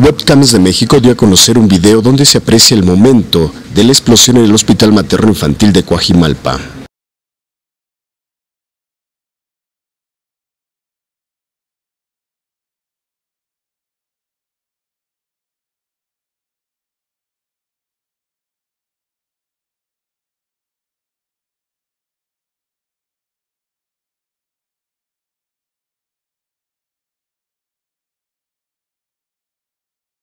Webcams de México dio a conocer un video donde se aprecia el momento de la explosión en el Hospital Materno Infantil de Coajimalpa.